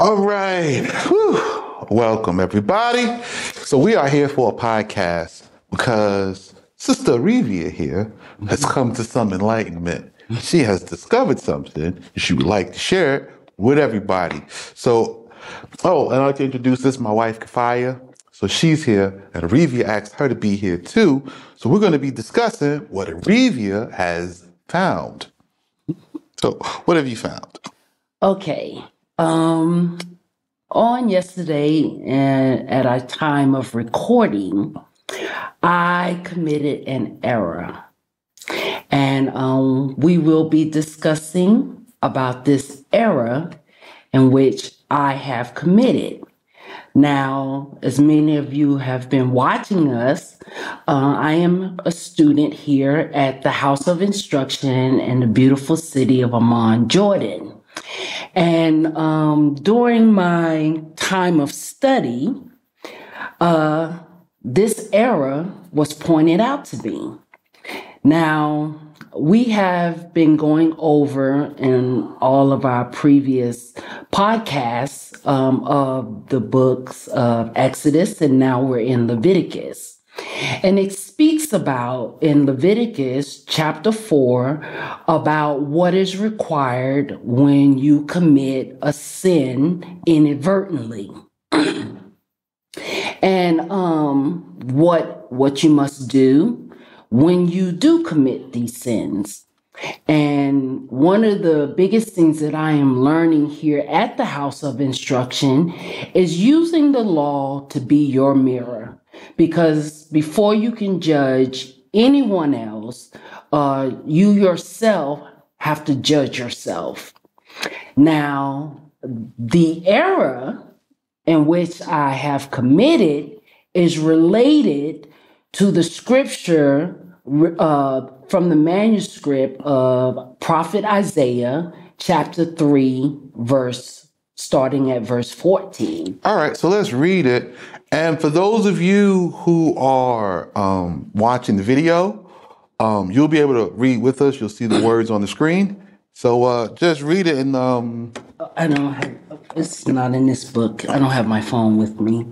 All right. Whew. Welcome, everybody. So, we are here for a podcast because Sister Revia here has come to some enlightenment. She has discovered something she would like to share it with everybody. So, oh, and I'd like to introduce this my wife, Kafaya. So she's here, and Revia asked her to be here too. So we're going to be discussing what Revia has found. So, what have you found? Okay. Um, on yesterday, and at a time of recording, I committed an error. And um, we will be discussing about this error in which I have committed. Now, as many of you have been watching us, uh, I am a student here at the House of Instruction in the beautiful city of Amman, Jordan. And um, during my time of study, uh, this error was pointed out to me. Now, we have been going over in all of our previous podcasts um, of the books of Exodus, and now we're in Leviticus. And it speaks about in Leviticus chapter 4 about what is required when you commit a sin inadvertently. and um, what what you must do when you do commit these sins. And one of the biggest things that I am learning here at the House of Instruction is using the law to be your mirror. Because before you can judge anyone else, uh, you yourself have to judge yourself. Now, the error in which I have committed is related to the scripture uh, from the manuscript of Prophet Isaiah, chapter 3, verse starting at verse 14. All right, so let's read it. And for those of you who are um, watching the video, um, you'll be able to read with us. You'll see the words on the screen. So uh, just read it and. Um... I don't have, it's not in this book. I don't have my phone with me.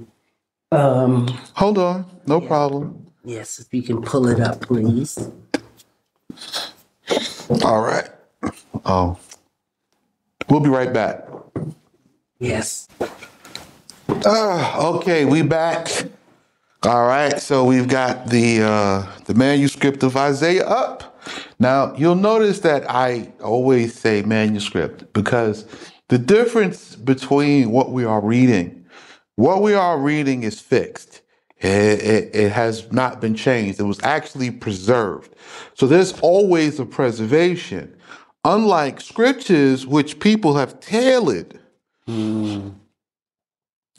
Um, Hold on, no yeah. problem. Yes, if you can pull it up, please. All right. Oh, we'll be right back. Yes. Uh, okay, we back. All right, so we've got the uh, the manuscript of Isaiah up. Now you'll notice that I always say manuscript because the difference between what we are reading, what we are reading is fixed. It, it, it, has not been changed. It was actually preserved. So there's always a preservation. Unlike scriptures, which people have tailored. Mm.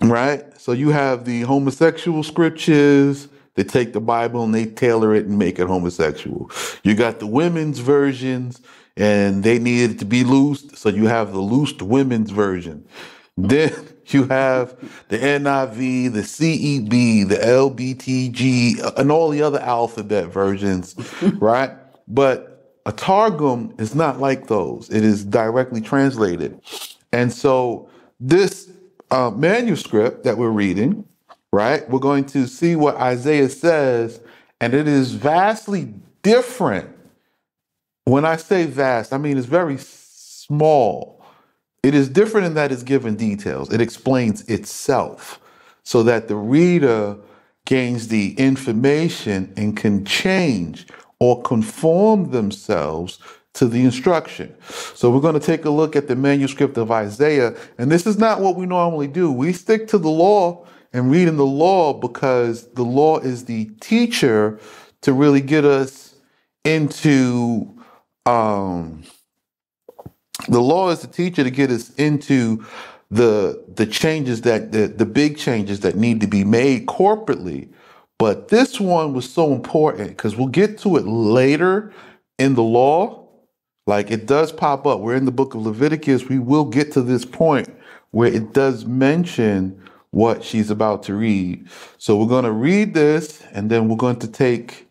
Right? So you have the homosexual scriptures. They take the Bible and they tailor it and make it homosexual. You got the women's versions and they needed to be loosed. So you have the loosed women's version. Then you have the NIV, the CEB, the LBTG, and all the other alphabet versions, right? But a Targum is not like those. It is directly translated. And so this uh, manuscript that we're reading, right, we're going to see what Isaiah says, and it is vastly different. When I say vast, I mean it's very small it is different in that it's given details. It explains itself so that the reader gains the information and can change or conform themselves to the instruction. So we're going to take a look at the manuscript of Isaiah. And this is not what we normally do. We stick to the law and read in the law because the law is the teacher to really get us into um, the law is the teacher to get us into the the changes that the, the big changes that need to be made corporately. But this one was so important because we'll get to it later in the law. Like it does pop up. We're in the book of Leviticus. We will get to this point where it does mention what she's about to read. So we're going to read this and then we're going to take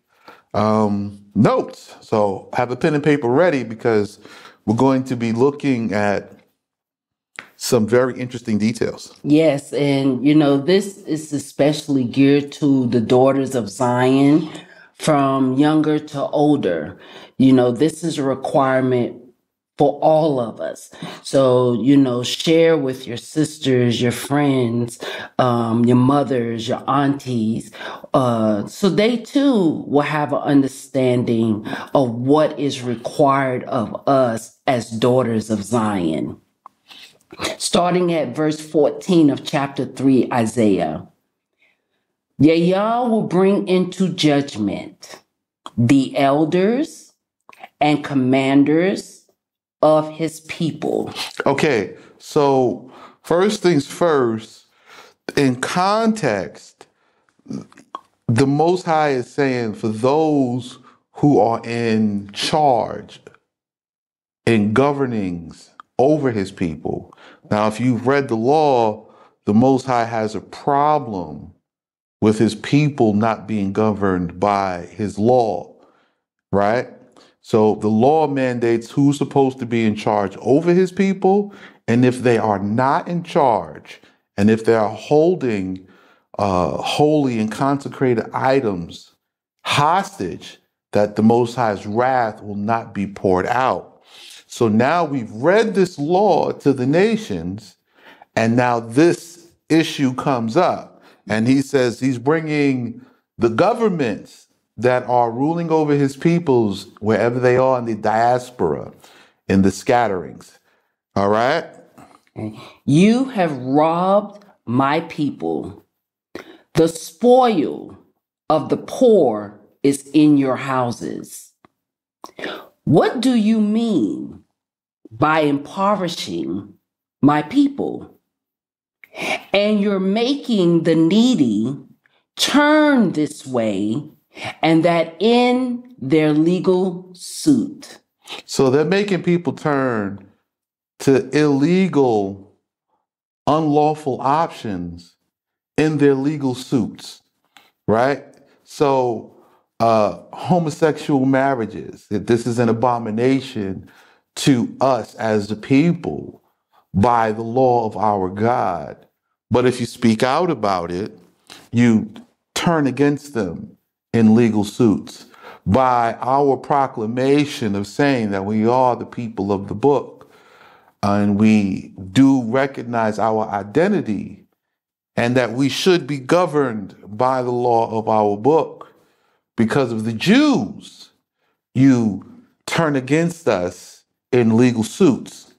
um, notes. So have a pen and paper ready because we're going to be looking at some very interesting details. Yes, and you know, this is especially geared to the daughters of Zion from younger to older. You know, this is a requirement for all of us. So, you know, share with your sisters, your friends, um, your mothers, your aunties, uh, so they too will have an understanding of what is required of us as daughters of Zion. Starting at verse 14 of chapter 3, Isaiah. Yah will bring into judgment the elders and commanders of his people. Okay, so first things first, in context, the Most High is saying for those who are in charge, in governings over his people. Now, if you've read the law, the Most High has a problem with his people not being governed by his law, right? So the law mandates who's supposed to be in charge over his people. And if they are not in charge, and if they are holding uh, holy and consecrated items hostage, that the Most High's wrath will not be poured out. So now we've read this law to the nations, and now this issue comes up. And he says he's bringing the governments that are ruling over his peoples wherever they are in the diaspora, in the scatterings. All right? You have robbed my people. The spoil of the poor is in your houses. What do you mean by impoverishing my people? And you're making the needy turn this way and that in their legal suit. So they're making people turn to illegal, unlawful options in their legal suits, right? So, uh, homosexual marriages, this is an abomination to us as the people by the law of our God. But if you speak out about it, you turn against them in legal suits by our proclamation of saying that we are the people of the book and we do recognize our identity and that we should be governed by the law of our book. Because of the Jews you turn against us in legal suits.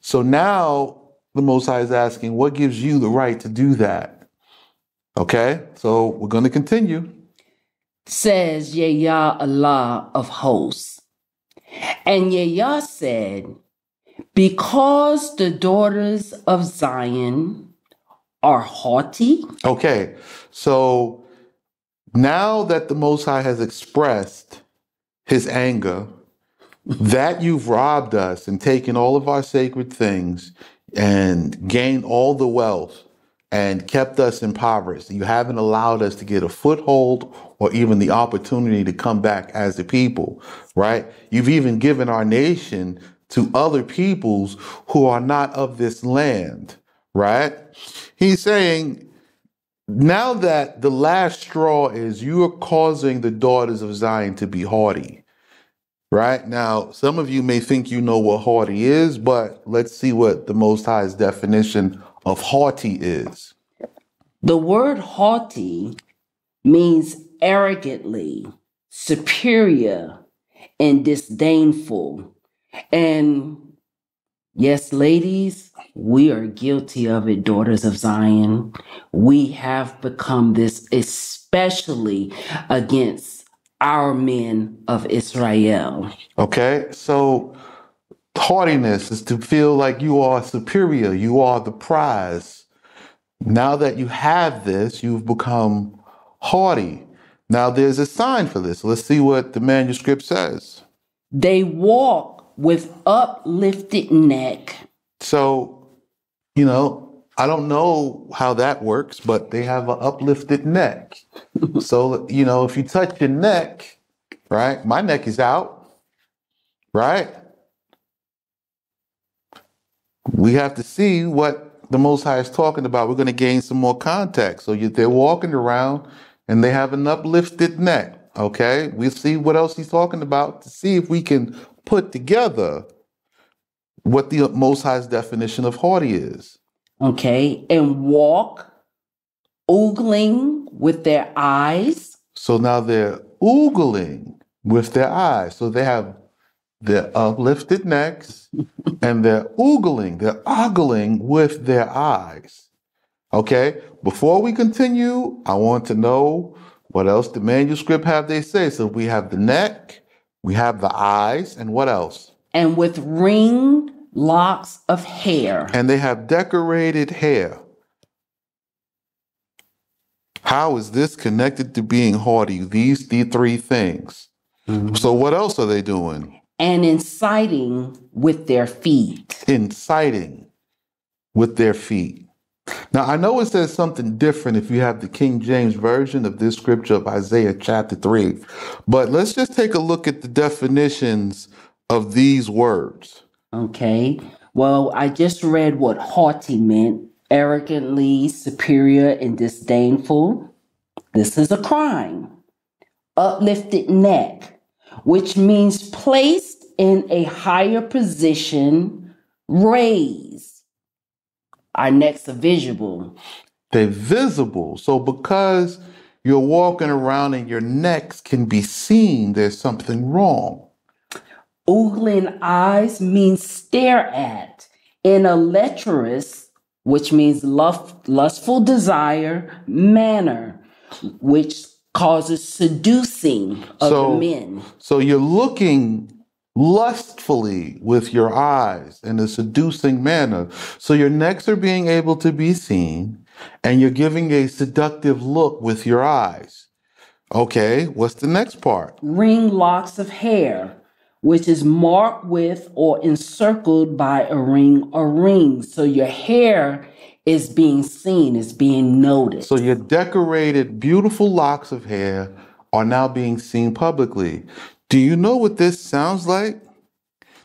So now the most high is asking what gives you the right to do that okay so we're going to continue says Yah Allah of hosts. And Yah said, Because the daughters of Zion are haughty. Okay, so now that the Most High has expressed his anger, that you've robbed us and taken all of our sacred things and gained all the wealth and kept us impoverished. You haven't allowed us to get a foothold or even the opportunity to come back as a people, right? You've even given our nation to other peoples who are not of this land, right? He's saying, now that the last straw is you are causing the daughters of Zion to be haughty, right? Now, some of you may think you know what haughty is, but let's see what the Most High's definition of haughty is? The word haughty means arrogantly, superior, and disdainful. And yes, ladies, we are guilty of it, daughters of Zion. We have become this, especially against our men of Israel. Okay, so haughtiness is to feel like you are superior, you are the prize. Now that you have this, you've become haughty. Now there's a sign for this. Let's see what the manuscript says. They walk with uplifted neck. So, you know, I don't know how that works, but they have an uplifted neck. So, you know, if you touch your neck, right, my neck is out, right? we have to see what the Most High is talking about. We're going to gain some more context. So you, they're walking around and they have an uplifted neck. Okay, we see what else he's talking about to see if we can put together what the Most High's definition of haughty is. Okay, and walk, oogling with their eyes. So now they're oogling with their eyes. So they have their uplifted necks and they're oogling, they're ogling with their eyes. Okay, before we continue, I want to know what else the manuscript have they say. So we have the neck, we have the eyes, and what else? And with ring locks of hair. And they have decorated hair. How is this connected to being haughty? These the three things. Mm-hmm. So what else are they doing? And inciting with their feet. Inciting with their feet. Now I know it says something different if you have the King James version of this scripture of Isaiah chapter 3. But let's just take a look at the definitions of these words. Okay. Well, I just read what haughty meant arrogantly, superior, and disdainful. This is a crime. Uplifted neck, which means placed in a higher position, raised. Our necks are visible. They're visible. So because you're walking around and your necks can be seen, there's something wrong. Oogling eyes means stare at. In a lecherous, which means lust, lustful desire, manner, which causes seducing of so, men. So you're looking lustfully with your eyes in a seducing manner. So your necks are being able to be seen and you're giving a seductive look with your eyes. Okay, what's the next part? Ring locks of hair which is marked with or encircled by a ring or rings. So your hair is being seen, is being noticed. So your decorated, beautiful locks of hair are now being seen publicly. Do you know what this sounds like?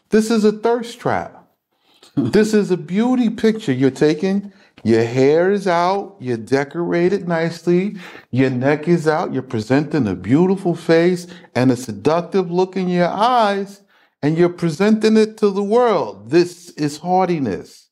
This is a thirst trap. this is a beauty picture you're taking your hair is out, you're decorated nicely, your neck is out, you're presenting a beautiful face and a seductive look in your eyes, and you're presenting it to the world. This is haughtiness.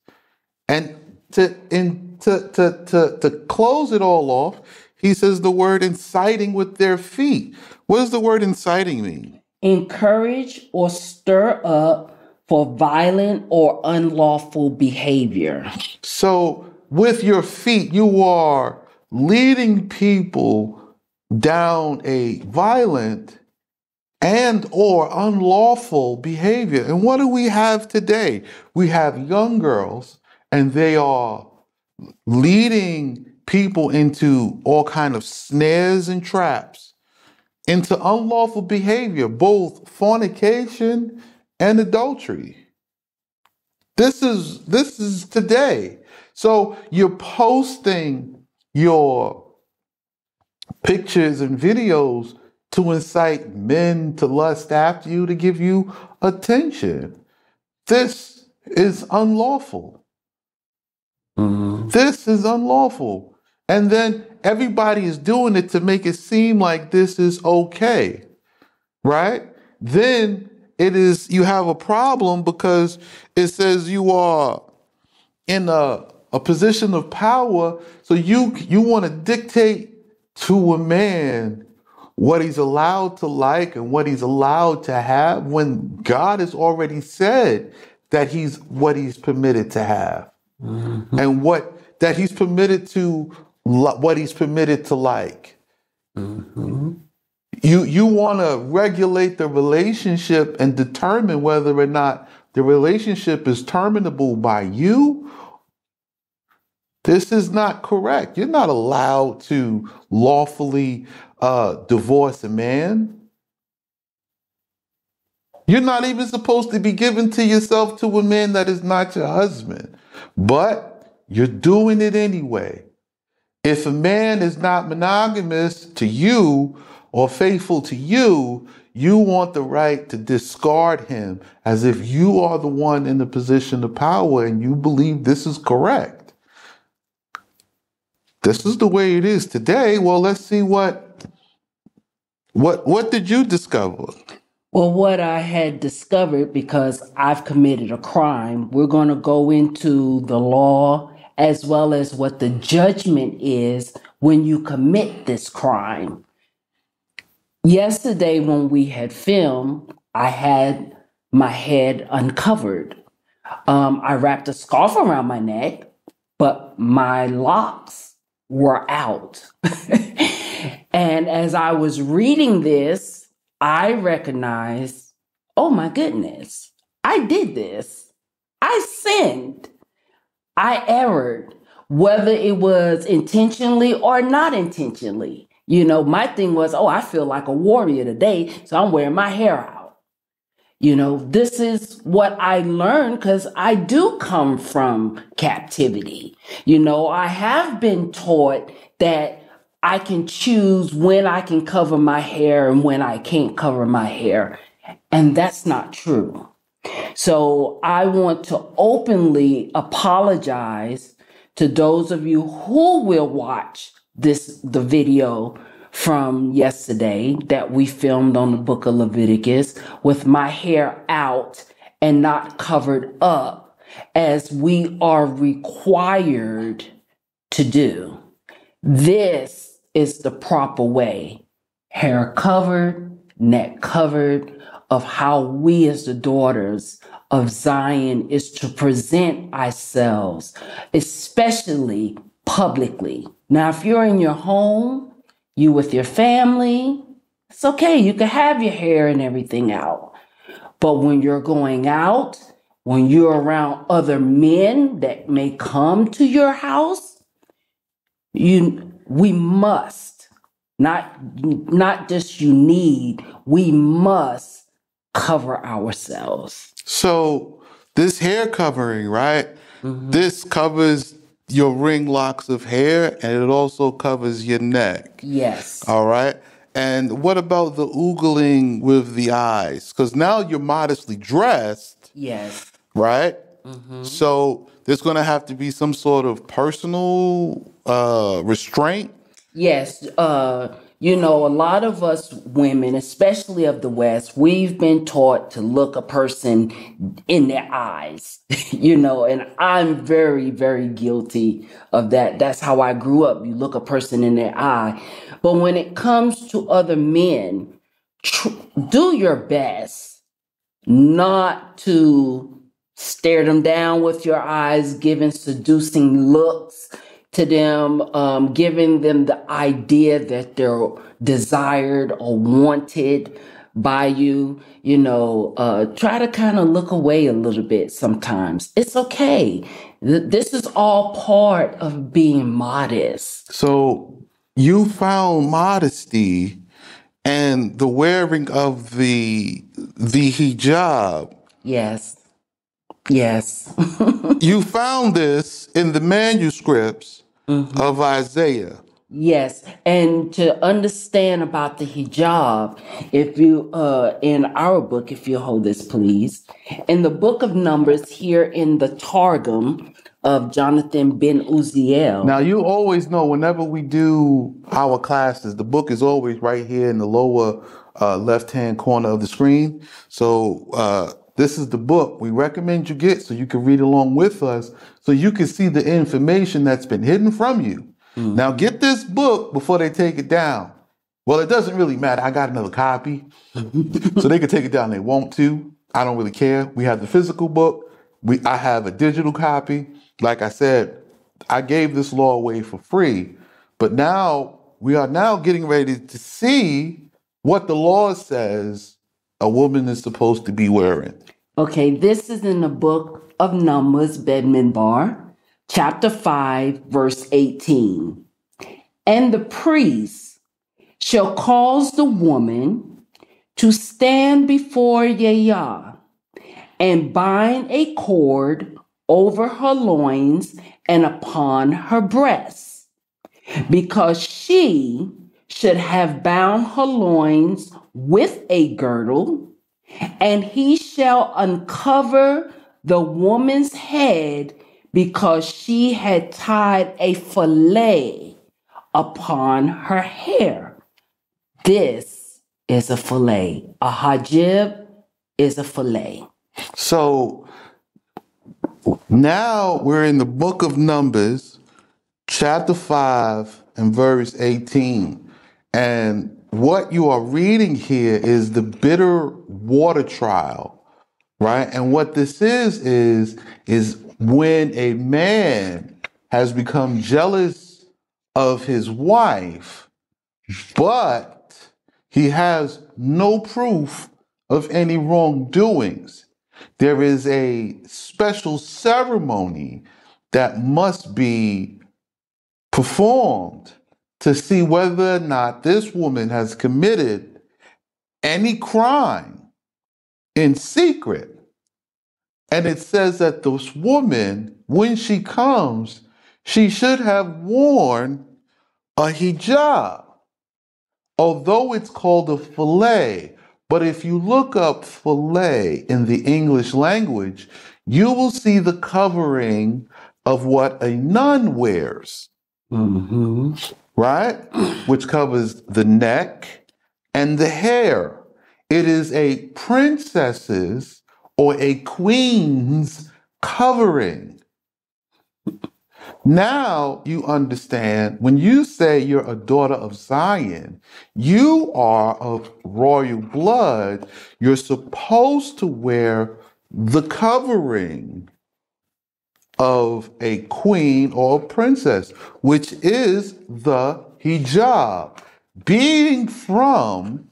And to, in, to, to, to, to close it all off, he says the word inciting with their feet. What does the word inciting mean? Encourage or stir up for violent or unlawful behavior. So with your feet, you are leading people down a violent and or unlawful behavior. And what do we have today? We have young girls and they are leading people into all kind of snares and traps, into unlawful behavior, both fornication and adultery. This is this is today. So you're posting your pictures and videos to incite men to lust after you, to give you attention. This is unlawful. Mm-hmm. This is unlawful. And then everybody is doing it to make it seem like this is okay. Right? Then it is, you have a problem because it says you are in a a position of power. So you you want to dictate to a man what he's allowed to like and what he's allowed to have when God has already said that he's what he's permitted to have mm-hmm. and what that he's permitted to what he's permitted to like. Mm-hmm. You you want to regulate the relationship and determine whether or not the relationship is terminable by you this is not correct. You're not allowed to lawfully uh, divorce a man. You're not even supposed to be given to yourself to a man that is not your husband, but you're doing it anyway. If a man is not monogamous to you, or faithful to you, you want the right to discard him as if you are the one in the position of power and you believe this is correct. This is the way it is today. Well, let's see what what what did you discover? Well, what I had discovered because I've committed a crime, we're going to go into the law as well as what the judgment is when you commit this crime. Yesterday, when we had film, I had my head uncovered. Um, I wrapped a scarf around my neck, but my locks were out. and as I was reading this, I recognized, oh my goodness, I did this. I sinned. I erred, whether it was intentionally or not intentionally. You know, my thing was, oh, I feel like a warrior today, so I'm wearing my hair out. You know, this is what I learned because I do come from captivity. You know, I have been taught that I can choose when I can cover my hair and when I can't cover my hair. And that's not true. So I want to openly apologize to those of you who will watch this the video from yesterday that we filmed on the book of Leviticus with my hair out and not covered up as we are required to do. This is the proper way. Hair covered, neck covered, of how we as the daughters of Zion is to present ourselves, especially publicly. Now, if you're in your home, you with your family, it's okay. You can have your hair and everything out. But when you're going out, when you're around other men that may come to your house, you we must not not just you need, we must cover ourselves. So this hair covering, right? Mm-hmm. This covers your ring locks of hair and it also covers your neck. Yes. All right. And what about the oogling with the eyes? Because now you're modestly dressed. Yes. Right? Mm-hmm. So there's going to have to be some sort of personal uh, restraint. Yes. Uh, you know, a lot of us women, especially of the West, we've been taught to look a person in their eyes, you know, and I'm very, very guilty of that. That's how I grew up. You look a person in their eye. But when it comes to other men, tr- do your best not to stare them down with your eyes, giving seducing looks to them, um, giving them the idea that they're desired or wanted by you. You know, uh, try to kind of look away a little bit sometimes. It's okay. Th- this is all part of being modest. So you found modesty and the wearing of the the hijab. Yes. Yes. you found this in the manuscripts mm-hmm. of Isaiah. Yes, and to understand about the hijab, if you uh in our book, if you hold this, please, in the book of Numbers, here in the Targum of Jonathan ben Uzziel. Now you always know whenever we do our classes, the book is always right here in the lower uh, left hand corner of the screen. So uh, this is the book we recommend you get so you can read along with us so you can see the information that's been hidden from you. Mm. Now get this book before they take it down. Well, it doesn't really matter. I got another copy. so they can take it down they want to. I don't really care. We have the physical book. We I have a digital copy. Like I said, I gave this law away for free. But now we are now getting ready to see what the law says a woman is supposed to be wearing. Okay, this is in the book of Numbers, Bamidbar, chapter 5, verse 18. And the priest shall cause the woman to stand before Yahweh and bind a cord over her loins and upon her breasts, because she should have bound her loins with a girdle, and he shall uncover the woman's head because she had tied a fillet upon her hair. This is a fillet. A hijab is a fillet. So now we're in the book of Numbers, chapter 5 and verse 18. And what you are reading here is the bitter water trial, right? And what this is is is when a man has become jealous of his wife, but he has no proof of any wrongdoings. There is a special ceremony that must be performed to see whether or not this woman has committed any crime in secret. And it says that this woman, when she comes, she should have worn a hijab, although it's called a fillet. But if you look up fillet in the English language, you will see the covering of what a nun wears, Mm-hmm. Right? Which covers the neck and the hair. It is a princess's or a queen's covering. Now you understand when you say you're a daughter of Zion, you are of royal blood. You're supposed to wear the covering of a queen or a princess, which is the hijab. Being from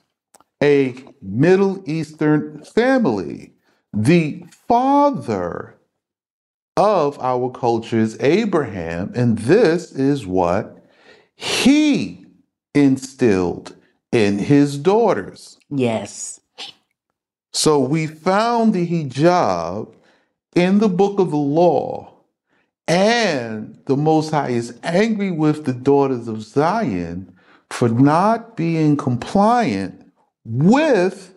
a Middle Eastern family, the father of our culture is Abraham, and this is what he instilled in his daughters. Yes. So we found the hijab in the book of the law, and the Most High is angry with the daughters of Zion for not being compliant with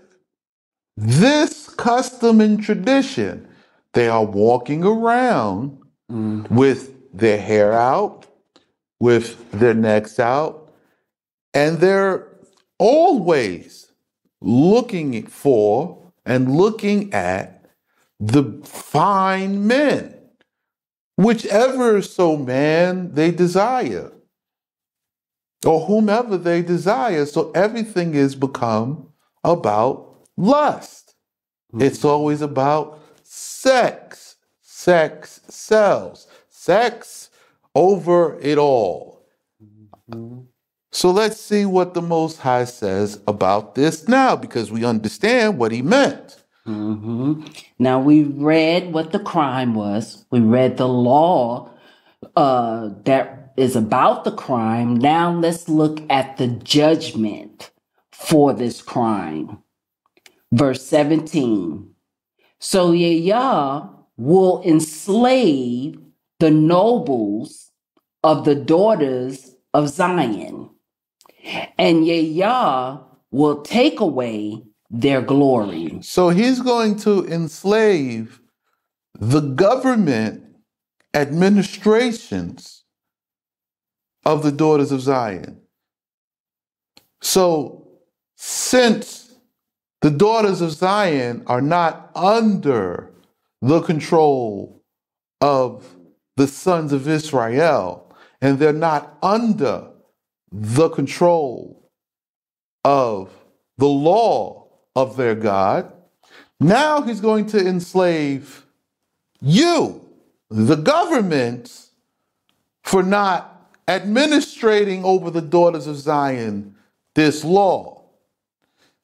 this custom and tradition. They are walking around Mm. with their hair out, with their necks out, and they're always looking for and looking at the fine men, whichever so man they desire, or whomever they desire. So everything is become about lust. Hmm. It's always about sex. Sex sells. Sex over it all. So let's see what the Most High says about this now, because we understand what he meant. Hmm Now we read what the crime was. We read the law uh, that is about the crime. Now let's look at the judgment for this crime. Verse 17. So Yah will enslave the nobles of the daughters of Zion, and Yah will take away their glory. So he's going to enslave the government administrations of the daughters of Zion. So since the daughters of Zion are not under the control of the sons of Israel, and they're not under the control of the law of their God, now he's going to enslave you, the government, for not administrating over the daughters of Zion this law.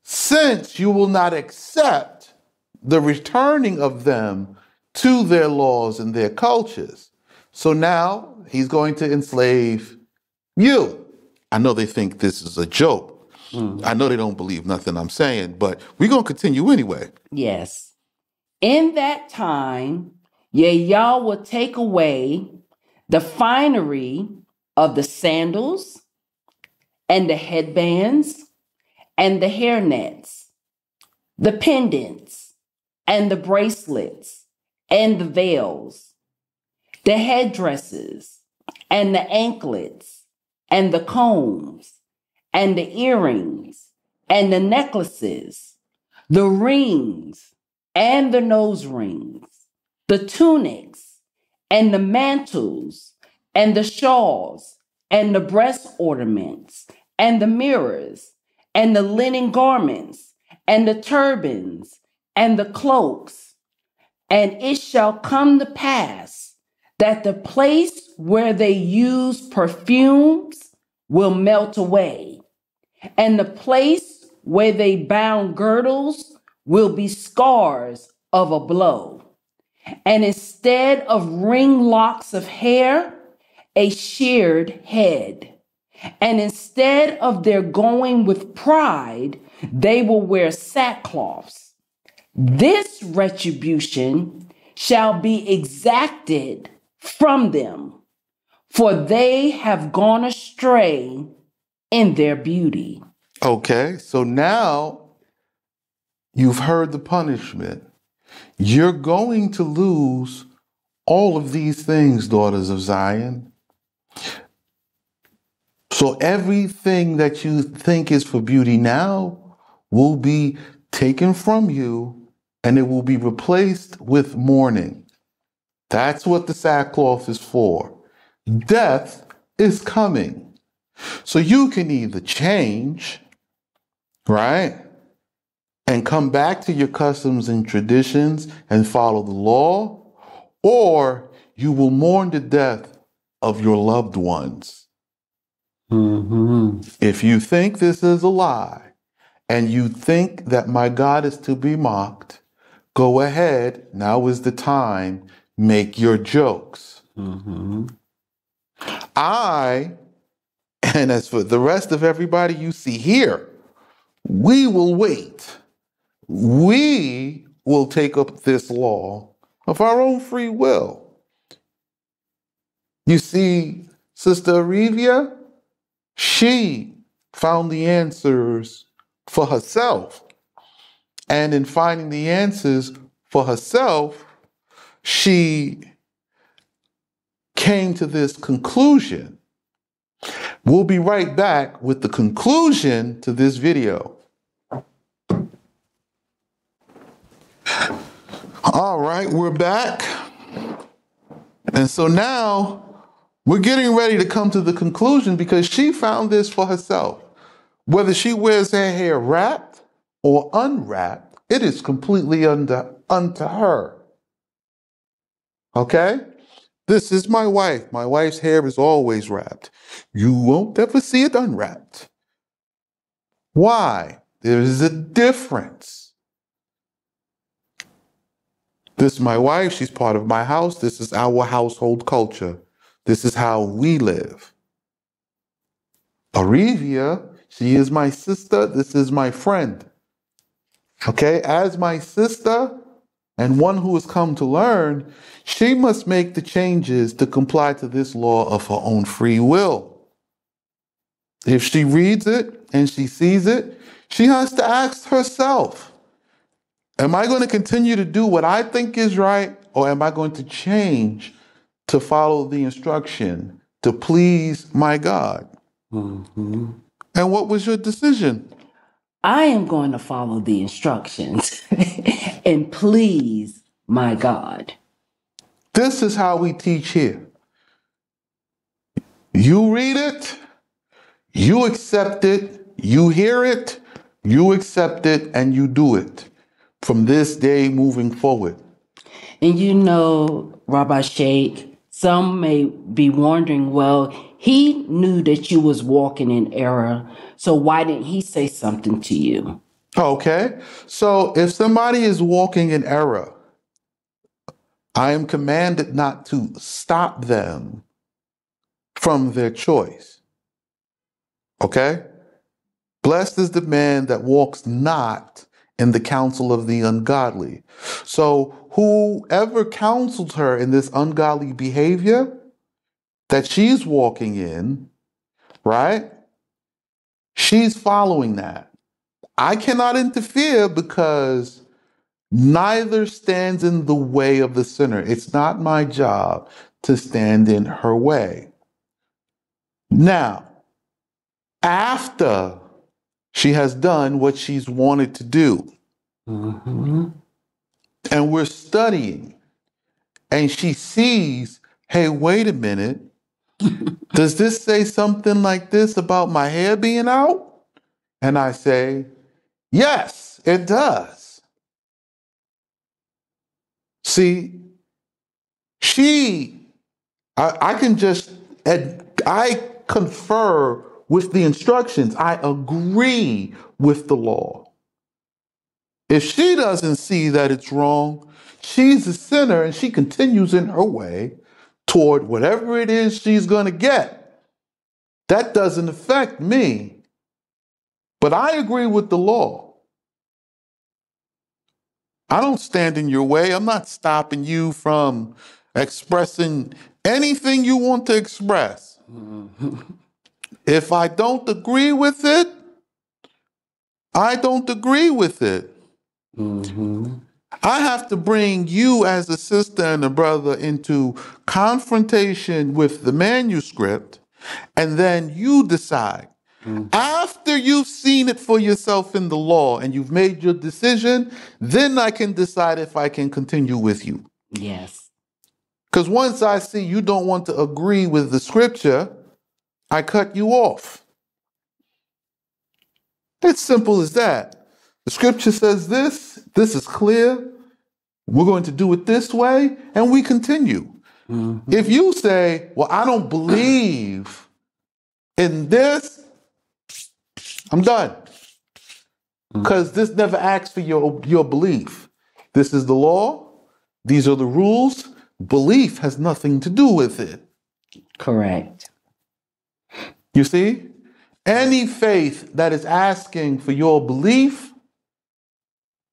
Since you will not accept the returning of them to their laws and their cultures. So now he's going to enslave you. I know they think this is a joke. Mm. I know they don't believe nothing I'm saying, but we're going to continue anyway. Yes. In that time, yeah, Yah will take away the finery of the sandals and the headbands, and the hairnets, the pendants, and the bracelets, and the veils, the headdresses, and the anklets, and the combs, and the earrings, and the necklaces, the rings, and the nose rings, the tunics, and the mantles, and the shawls, and the breast ornaments, and the mirrors, and the linen garments, and the turbans, and the cloaks. And it shall come to pass that the place where they use perfumes will melt away, and the place where they bound girdles will be scars of a blow. And instead of ring locks of hair, a sheared head. And instead of their going with pride, they will wear sackcloths. This retribution shall be exacted from them, for they have gone astray in their beauty. Okay, so now you've heard the punishment. You're going to lose all of these things, daughters of Zion. So everything that you think is for beauty now will be taken from you and it will be replaced with mourning. That's what the sackcloth is for. Death is coming. So you can either change, right? And come back to your customs and traditions and follow the law, or you will mourn the death of your loved ones. Mm-hmm. If you think this is a lie and you think that my God is to be mocked, go ahead. Now is the time. Make your jokes. Mm-hmm. I, and as for the rest of everybody you see here, we will wait. We will take up this law of our own free will. You see, Sister Arevia, she found the answers for herself. And in finding the answers for herself, she came to this conclusion. We'll be right back with the conclusion to this video. All right, we're back. And so now we're getting ready to come to the conclusion because she found this for herself. Whether she wears her hair wrapped or unwrapped, it is completely under, unto her. Okay? This is my wife. My wife's hair is always wrapped. You won't ever see it unwrapped. Why? There is a difference. This is my wife. She's part of my house. This is our household culture. This is how we live. Arevia, she is my sister. This is my friend. Okay, as my sister and one who has come to learn, she must make the changes to comply to this law of her own free will. If she reads it and she sees it, she has to ask herself Am I going to continue to do what I think is right, or am I going to change to follow the instruction to please my God? Mm-hmm. And what was your decision? I am going to follow the instructions and please my God. This is how we teach here. You read it, you accept it, you hear it, you accept it, and you do it from this day moving forward. And you know, Rabbi Sheikh, some may be wondering, well, he knew that you was walking in error, so why didn't he say something to you? Okay, so if somebody is walking in error, I am commanded not to stop them from their choice. Okay? Blessed is the man that walks not in the counsel of the ungodly. So, whoever counseled her in this ungodly behavior that she's walking in, right? She's following that. I cannot interfere because neither stands in the way of the sinner. It's not my job to stand in her way. Now, after she has done what she's wanted to do, Mm-hmm. and we're studying, and she sees, hey, wait a minute, does this say something like this about my hair being out? And I say, yes, it does. See, she, I, I can just, I confer with the instructions. I agree with the law. If she doesn't see that it's wrong, she's a sinner and she continues in her way toward whatever it is she's going to get. That doesn't affect me. But I agree with the law. I don't stand in your way. I'm not stopping you from expressing anything you want to express. If I don't agree with it, I don't agree with it. Mm-hmm. I have to bring you as a sister and a brother into confrontation with the manuscript, and then you decide. After you've seen it for yourself in the law and you've made your decision, then I can decide if I can continue with you. Yes. Because once I see you don't want to agree with the scripture, I cut you off. It's simple as that. The scripture says this, this is clear. We're going to do it this way, and we continue. Mm-hmm. If you say, Well, I don't believe in this, I'm done. Mm-hmm. Because this never asks for your, your belief. This is the law, these are the rules. Belief has nothing to do with it. Correct. You see? Any faith that is asking for your belief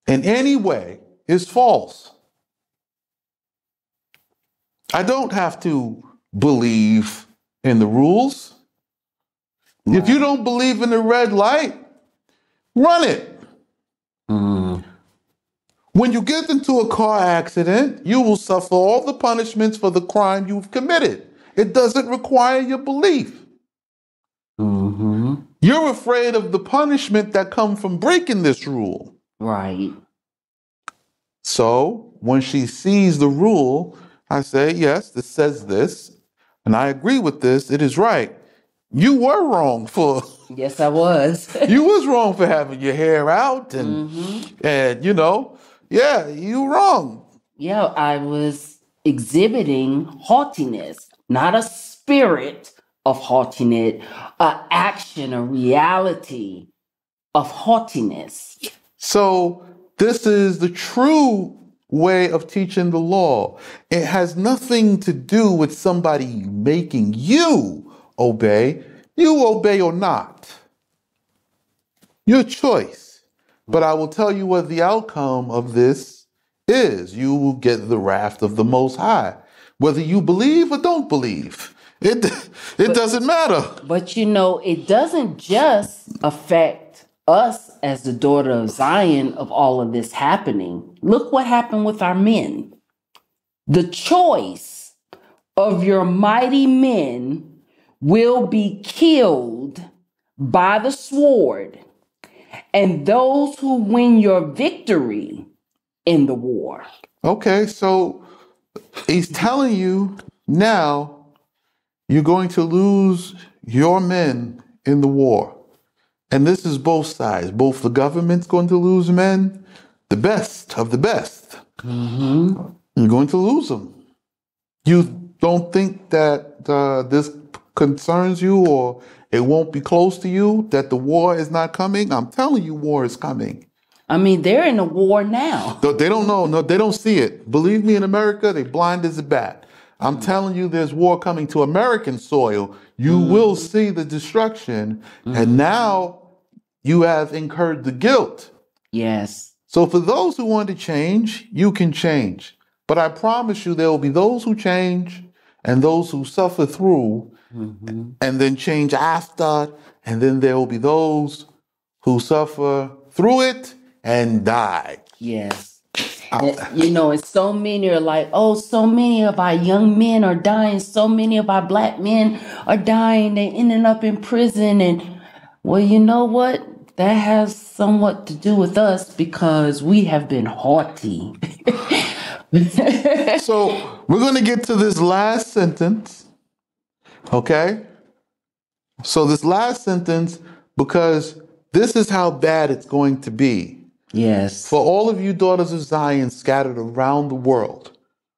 in any way is false. I don't have to believe in the rules. If you don't believe in the red light, run it. Mm. When you get into a car accident, you will suffer all the punishments for the crime you've committed. It doesn't require your belief. Mm-hmm. You're afraid of the punishment that come from breaking this rule. Right. So when she sees the rule, I say, yes, this says this, and I agree with this. It is right. You were wrong for Yes, I was. you was wrong for having your hair out and Mhm. and you know, yeah, you wrong. Yeah, I was exhibiting haughtiness, not a spirit of haughtiness, a action, a reality of haughtiness. So this is the true way of teaching the law. It has nothing to do with somebody making you obey. You obey or not. Your choice. But I will tell you what the outcome of this is. You will get the wrath of the Most High. Whether you believe or don't believe, it, it doesn't matter. But you know, it doesn't just affect us as the daughter of Zion of all of this happening. Look what happened with our men. The choice of your mighty men will be killed by the sword, and those who win your victory in the war. Okay, so he's telling you now you're going to lose your men in the war. And this is both sides. Both the government's going to lose men, the best of the best. You're going to lose them. You don't think that uh, this concerns you or it won't be close to you, that the war is not coming? I'm telling you, war is coming. I mean, they're in a war now. No, They don't know. No, they don't see it. Believe me, in America, they blind as a bat. I'm telling you, there's war coming to American soil. You mm. will see the destruction, mm. and now you have incurred the guilt. Yes. So, for those who want to change, you can change. But I promise you, there will be those who change and those who suffer through Mhm. and then change after and then there will be those who suffer through it and die. Yes. And, you know, and so many are like, oh, so many of our young men are dying. So many of our black men are dying. They ending up in prison. And well, you know what? That has somewhat to do with us because we have been haughty. so we're going to get to this last sentence. Okay? So, this last sentence, because this is how bad it's going to be. Yes. For all of you daughters of Zion scattered around the world.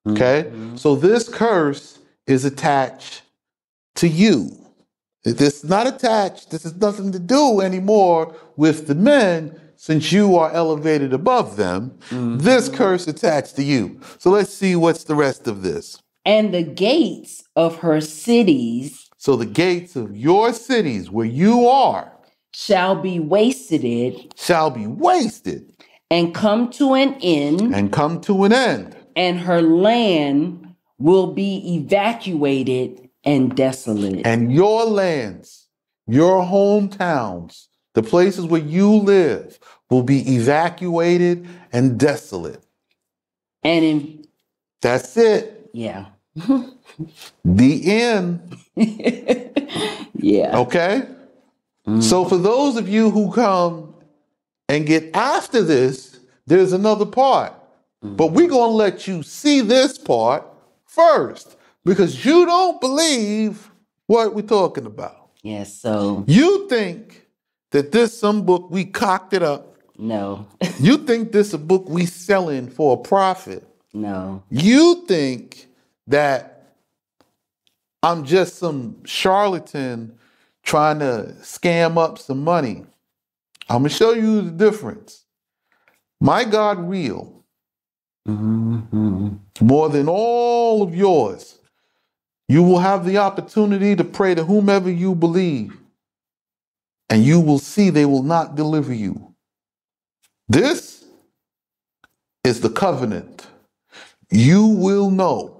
Okay? Mm-hmm. So, this curse is attached to you. This is not attached, this has nothing to do anymore with the men since you are elevated above them. Mm-hmm. This curse attached to you. So let's see what's the rest of this. And the gates of her cities. So the gates of your cities where you are shall be wasted. Shall be wasted. And come to an end. And come to an end. And her land will be evacuated and desolate. And your lands, your hometowns, the places where you live will be evacuated and desolate. And in That's it. Yeah. the end. yeah. Okay? Mm. So for those of you who come and get after this, there's another part. Mm. But we're going to let you see this part first because you don't believe what we're talking about. Yes, so you think that this some book we cocked it up. No. you think this a book we selling for a profit. No. You think that I'm just some charlatan trying to scam up some money. I'm gonna show you the difference. My God real. Mm-hmm. More than all of yours. You will have the opportunity to pray to whomever you believe, and you will see they will not deliver you. This is the covenant. You will know.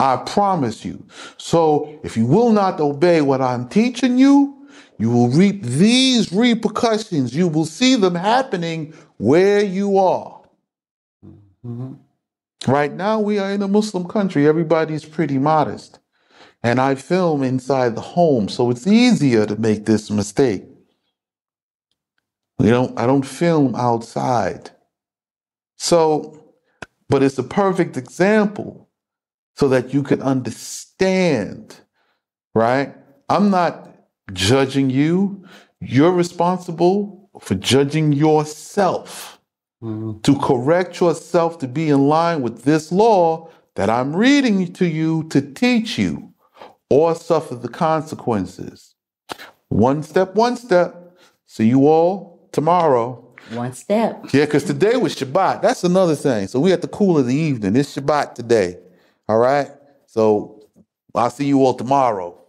I promise you. So if you will not obey what I'm teaching you, you will reap these repercussions. You will see them happening where you are. Mm-hmm. Right now, we are in a Muslim country. Everybody's pretty modest. And I film inside the home, so it's easier to make this mistake. We don't, I don't film outside. So, but it's a perfect example so that you can understand, right? I'm not judging you. You're responsible for judging yourself mm-hmm. to correct yourself to be in line with this law that I'm reading to you to teach you or suffer the consequences. One step, one step. See you all tomorrow. One step. Yeah, because today was Shabbat. That's another thing. So we at the cool of the evening. It's Shabbat today. All right. So I'll see you all tomorrow.